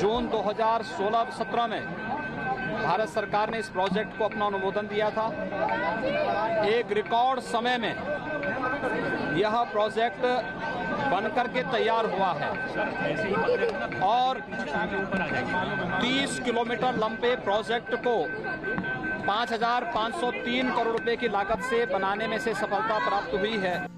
जून 2016-17 में भारत सरकार ने इस प्रोजेक्ट को अपना अनुमोदन दिया था। एक रिकॉर्ड समय में यह प्रोजेक्ट बनकर के तैयार हुआ है और 30 किलोमीटर लंबे प्रोजेक्ट को 5,503 करोड़ रुपए की लागत से बनाने में से सफलता प्राप्त हुई है।